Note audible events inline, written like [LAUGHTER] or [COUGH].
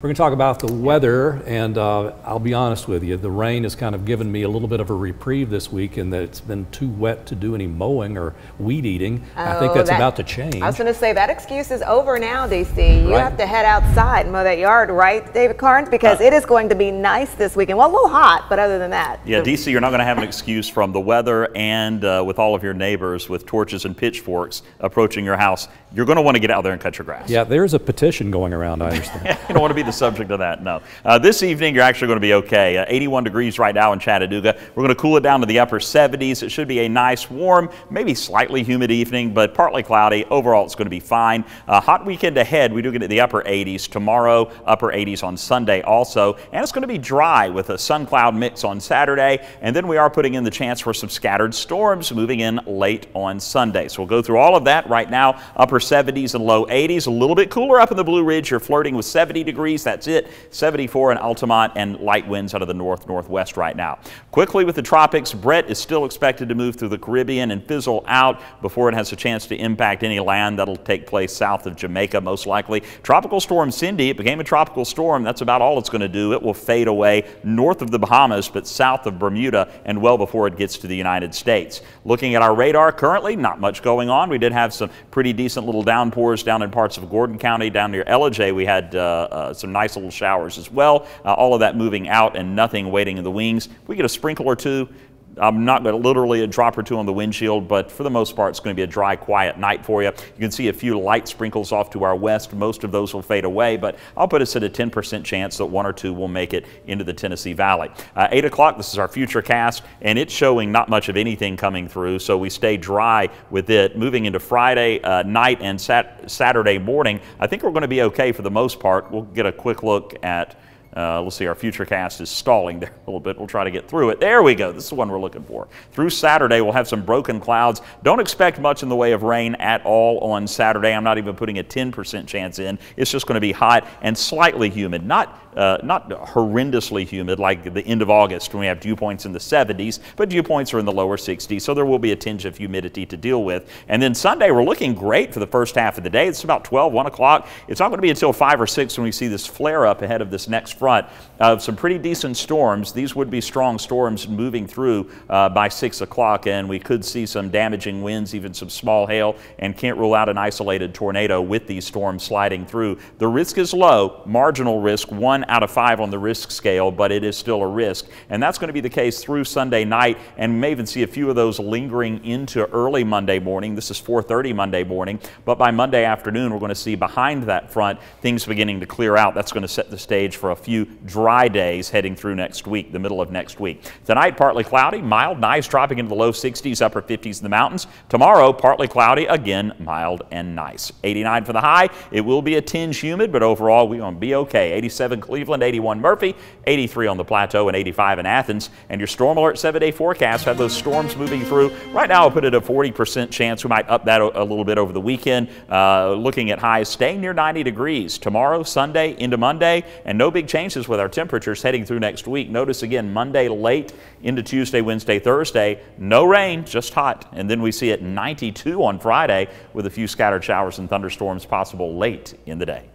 We're going to talk about the weather, and uh, I'll be honest with you, the rain has kind of given me a little bit of a reprieve this week in that it's been too wet to do any mowing or weed eating. I think Oh, that's that- about to change. I was going to say that excuse is over now, DC. You Right. have to head outside and mow that yard, right, David Karnes? Because Uh, it is going to be nice this weekend. Well, a little hot, but other than that, Yeah, the- DC, you're not going to have an excuse from the weather and uh, with all of your neighbors with torches and pitchforks approaching your house. You're going to want to get out there and cut your grass. yeah, there's a petition going around, I understand. [LAUGHS] you don't want to be the subject of that, no. Uh, this evening, you're actually going to be okay. Uh, 81 degrees right now in Chattanooga. We're going to cool it down to the upper 70s. It should be a nice, warm, maybe slightly humid evening, but partly cloudy. Overall, it's going to be fine. Uh, hot weekend ahead. We do get to the upper 80s tomorrow, upper 80s on Sunday also. And it's going to be dry with a sun cloud mix on Saturday. And then we are putting in the chance for some scattered storms moving in late on Sunday. So we'll go through all of that right now. Upper 70s and low 80s. A little bit cooler up in the Blue Ridge. You're flirting with 70 degrees. That's it. 74 in Altamont and light winds out of the north northwest right now. Quickly with the tropics, Brett is still expected to move through the Caribbean and fizzle out before it has a chance to impact any land that'll take place south of Jamaica, most likely. Tropical storm Cindy, it became a tropical storm. That's about all it's going to do. It will fade away north of the Bahamas, but south of Bermuda and well before it gets to the United States. Looking at our radar currently, not much going on. We did have some pretty decent little downpours down in parts of Gordon County. Down near Ellijay, we had uh, uh, some nice little showers as well. Uh, all of that moving out and nothing waiting in the wings. We get a sprinkle or two, I'm not going to literally a drop or two on the windshield, but for the most part, it's going to be a dry, quiet night for you. You can see a few light sprinkles off to our west. Most of those will fade away, but I'll put us at a 10% chance that one or two will make it into the Tennessee Valley. Uh, 8 o'clock, this is our future cast, and it's showing not much of anything coming through, so we stay dry with it. Moving into Friday uh, night and sat- Saturday morning, I think we're going to be okay for the most part. We'll get a quick look at. Uh, let's see, our future cast is stalling there a little bit. We'll try to get through it. There we go. This is the one we're looking for. Through Saturday, we'll have some broken clouds. Don't expect much in the way of rain at all on Saturday. I'm not even putting a 10% chance in. It's just going to be hot and slightly humid. Not, uh, not horrendously humid like the end of August when we have dew points in the 70s, but dew points are in the lower 60s, so there will be a tinge of humidity to deal with. And then Sunday, we're looking great for the first half of the day. It's about 12, 1 o'clock. It's not going to be until 5 or 6 when we see this flare up ahead of this next front of some pretty decent storms. These would be strong storms moving through uh, by 6 o'clock, and we could see some damaging winds, even some small hail, and can't rule out an isolated tornado with these storms sliding through. The risk is low, marginal risk, 1 out of 5 on the risk scale, but it is still a risk. And that's going to be the case through Sunday night, and we may even see a few of those lingering into early Monday morning. This is 4.30 Monday morning, but by Monday afternoon, we're going to see behind that front things beginning to clear out. That's going to set the stage for a few dry days heading through next week, the middle of next week. Tonight, partly cloudy, mild, nice, dropping into the low 60s, upper 50s in the mountains. Tomorrow, partly cloudy, again, mild and nice. 89 for the high. It will be a tinge humid, but overall, we're going to be okay. 87 Cleveland, 81 Murphy, 83 on the plateau, and 85 in Athens. And your storm alert seven day forecast have those storms moving through. Right now, I'll put it a 40% chance. We might up that a, little bit over the weekend. Uh, looking at highs staying near 90 degrees tomorrow, Sunday, into Monday, and no big changes with our temperatures heading through next week. Notice again, Monday late into Tuesday, Wednesday, Thursday, no rain, just hot. And then we see it 92 on Friday with a few scattered showers and thunderstorms possible late in the day.